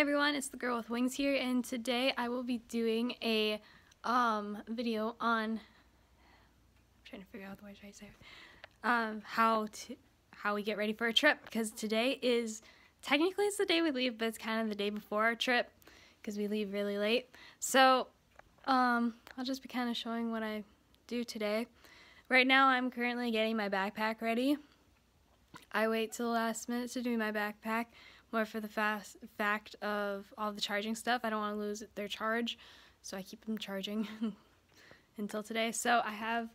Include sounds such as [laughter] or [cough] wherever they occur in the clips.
Hey everyone, it's the girl with wings here, and today I will be doing a um, video on. I'm trying to figure out the way I say. Um, how to how we get ready for a trip because today is technically it's the day we leave, but it's kind of the day before our trip because we leave really late. So um, I'll just be kind of showing what I do today. Right now, I'm currently getting my backpack ready. I wait till the last minute to do my backpack, more for the fast fact of all the charging stuff. I don't want to lose their charge, so I keep them charging [laughs] until today. So I have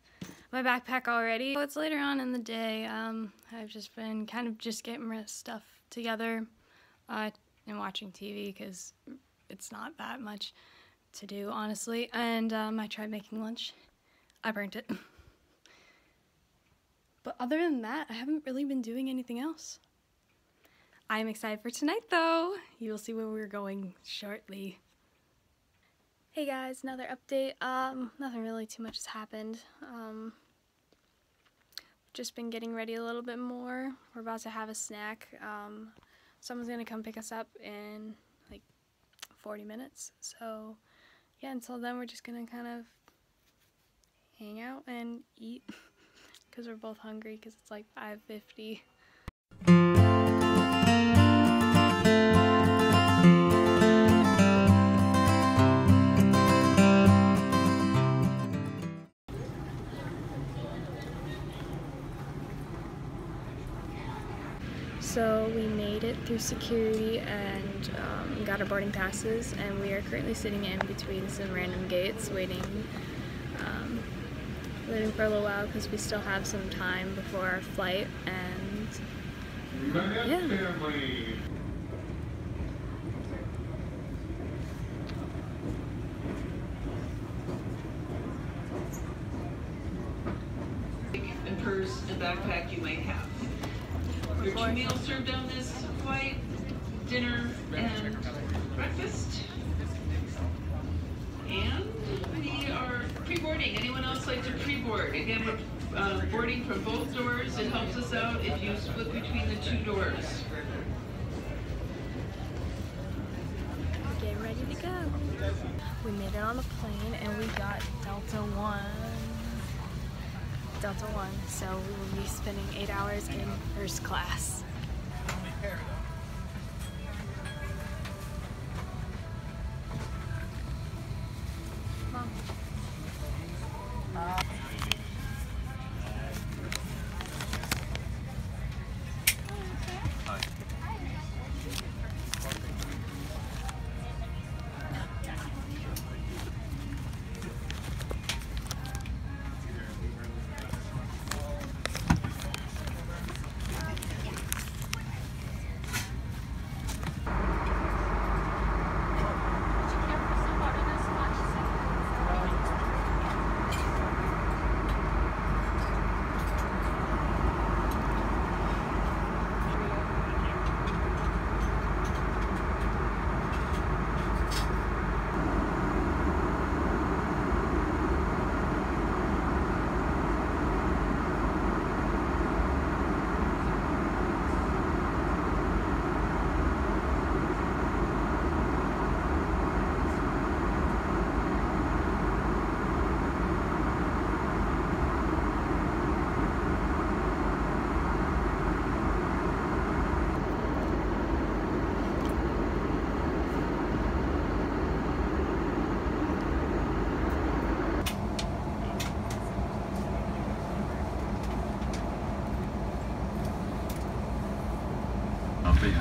my backpack already. So it's later on in the day. Um, I've just been kind of just getting my stuff together uh, and watching TV because it's not that much to do, honestly. And um, I tried making lunch. I burnt it. [laughs] But other than that, I haven't really been doing anything else. I'm excited for tonight though. You will see where we're going shortly. Hey guys, another update. Um, nothing really too much has happened. Um, just been getting ready a little bit more. We're about to have a snack. Um, someone's gonna come pick us up in like 40 minutes. So yeah, until then we're just gonna kind of hang out and eat. [laughs] because we're both hungry because it's like 5.50. through security and um, got our boarding passes and we are currently sitting in between some random gates waiting um, waiting for a little while because we still have some time before our flight and yeah. and purse and backpack you might have. Your two meals served on this flight, dinner and breakfast. And we are pre-boarding. Anyone else like to pre-board? Again, we're uh, boarding from both doors. It helps us out if you split between the two doors. Get ready to go. We made it on the plane and we got Delta 1. Delta 1, so we will be spending 8 hours in first class. On behalf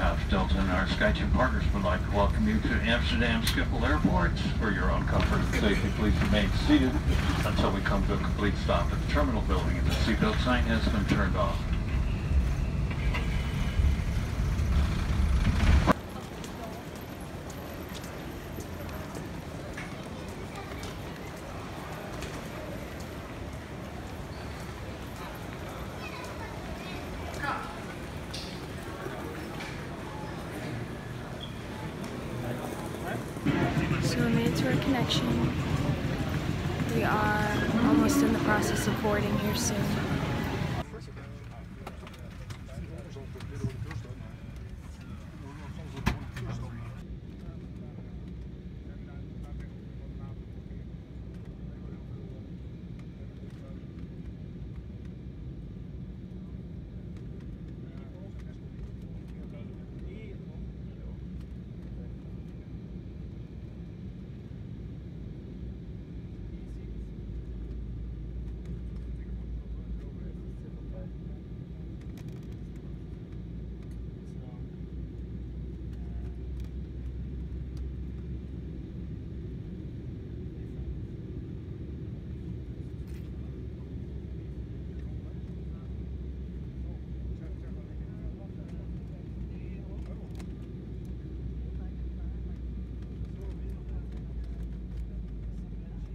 of Delta and our SkyTeam partners would like to welcome you to Amsterdam Schiphol Airport. For your own comfort and safety, please remain seated until we come to a complete stop at the terminal building and the seatbelt sign has been turned off. So we made it to our connection. We are almost in the process of boarding here soon.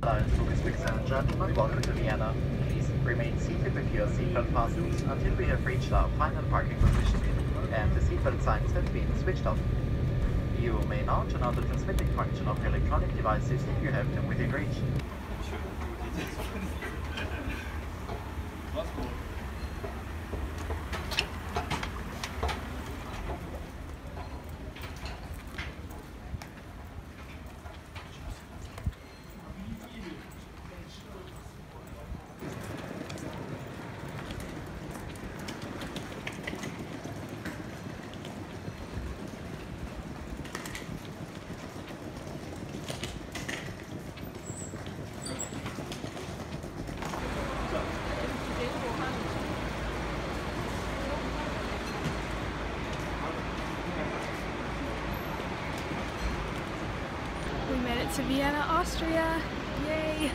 Gentlemen, welcome to Vienna. Please remain seated with your seatbelt fastened until we have reached our final parking position and the seatbelt signs have been switched off. You may now turn on the transmitting function of your electronic devices if you have them within reach. To Vienna, Austria. Yay!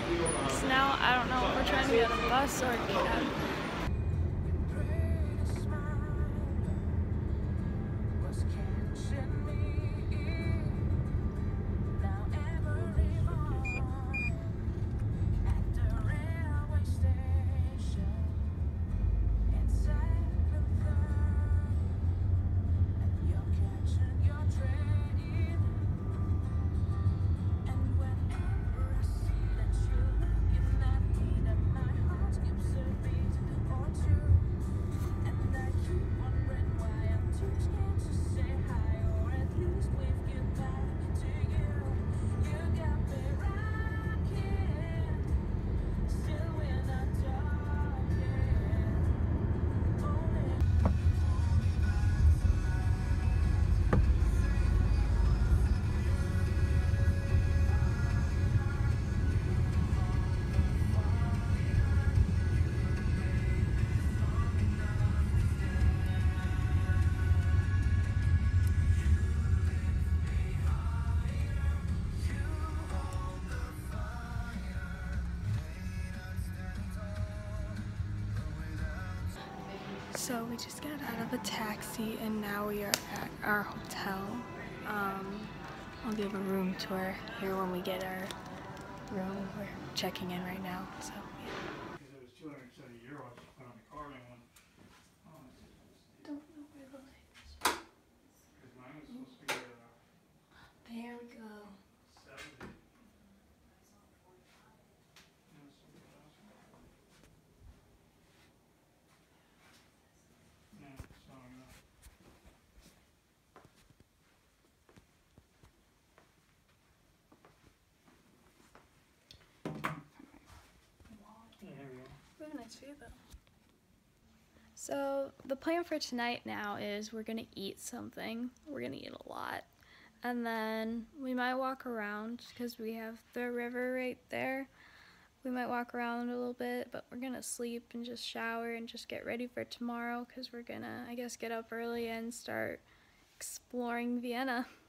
So now I don't know if we're trying to get a bus or a cab. So we just got out of a taxi and now we are at our hotel. Um, I'll give a room tour here when we get our room. We're checking in right now. So yeah. Because it was two hundred and seventy euros to put on the carving one. Oh, Don't know where the light Because mine was supposed to be uh There we go. seventy. Yeah, something else. Yeah, so, uh, yeah, there we go. So the plan for tonight now is we're gonna eat something. We're gonna eat a lot, and then we might walk around because we have the river right there. We might walk around a little bit, but we're gonna sleep and just shower and just get ready for tomorrow because we're gonna, I guess, get up early and start exploring Vienna. [laughs]